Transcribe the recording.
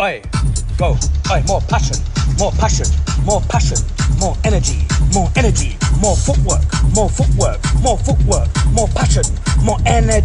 Oi, go. Oi, more passion, more passion, more passion, more energy, more energy, more footwork, more footwork, more footwork, more passion, more energy.